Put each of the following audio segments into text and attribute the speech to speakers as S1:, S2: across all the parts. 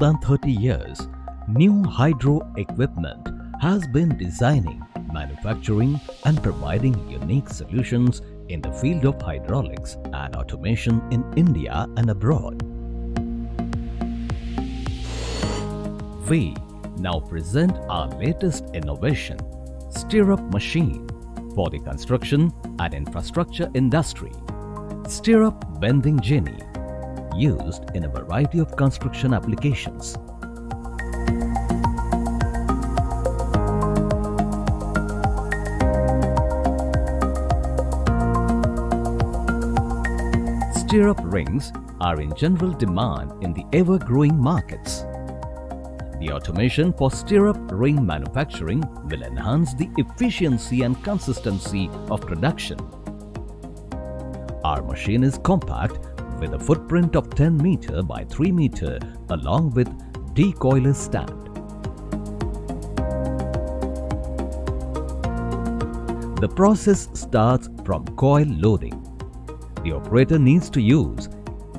S1: than 30 years, New Hydro Equipment has been designing, manufacturing and providing unique solutions in the field of hydraulics and automation in India and abroad. We now present our latest innovation, Stirrup Machine, for the construction and infrastructure industry. Stirrup Bending Genie, used in a variety of construction applications. Stirrup rings are in general demand in the ever-growing markets. The automation for stirrup ring manufacturing will enhance the efficiency and consistency of production. Our machine is compact with a footprint of 10 meter by 3 meter along with decoiler stand. The process starts from coil loading. The operator needs to use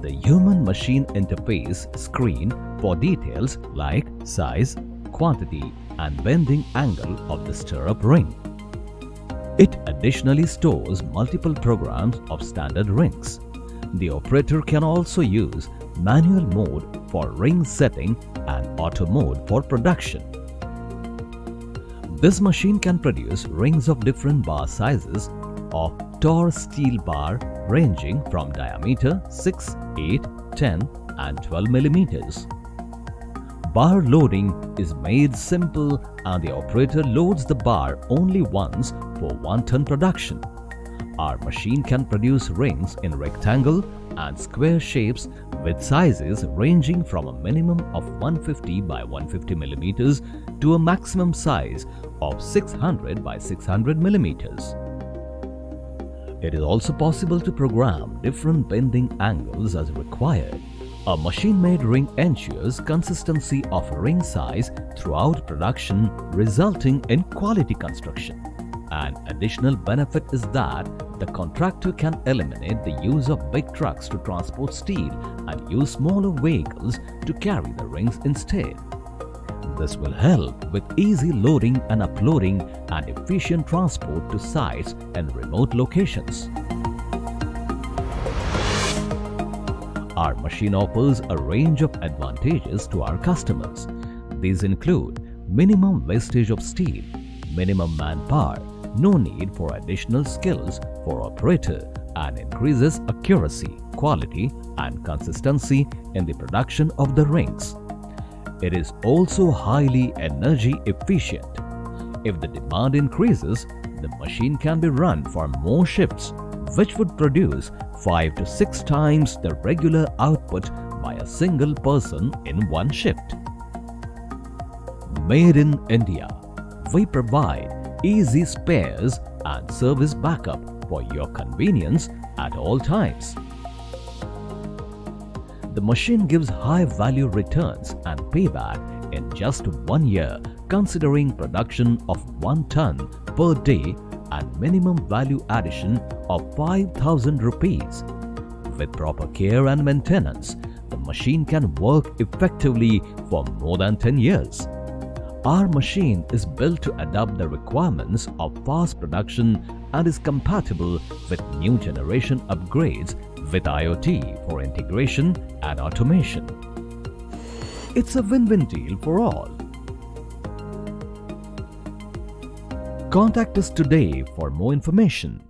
S1: the human-machine interface screen for details like size, quantity and bending angle of the stirrup ring. It additionally stores multiple programs of standard rings. The operator can also use manual mode for ring setting and auto mode for production. This machine can produce rings of different bar sizes of Tor steel bar ranging from diameter 6, 8, 10 and 12 millimeters. Bar loading is made simple and the operator loads the bar only once for 1 ton production. Our machine can produce rings in rectangle and square shapes with sizes ranging from a minimum of 150 by 150 millimeters to a maximum size of 600 by 600 millimeters. It is also possible to program different bending angles as required. A machine-made ring ensures consistency of ring size throughout production resulting in quality construction. An additional benefit is that the contractor can eliminate the use of big trucks to transport steel and use smaller vehicles to carry the rings instead. This will help with easy loading and uploading and efficient transport to sites and remote locations. Our machine offers a range of advantages to our customers. These include minimum wastage of steel, minimum manpower, no need for additional skills for operator and increases accuracy, quality and consistency in the production of the rings. It is also highly energy efficient. If the demand increases, the machine can be run for more shifts, which would produce 5 to 6 times the regular output by a single person in one shift. Made in India, we provide easy spares and service backup for your convenience at all times. The machine gives high value returns and payback in just one year considering production of 1 ton per day and minimum value addition of 5000 rupees. With proper care and maintenance, the machine can work effectively for more than 10 years. Our machine is built to adapt the requirements of fast production and is compatible with new generation upgrades with IoT for integration and automation. It's a win-win deal for all. Contact us today for more information.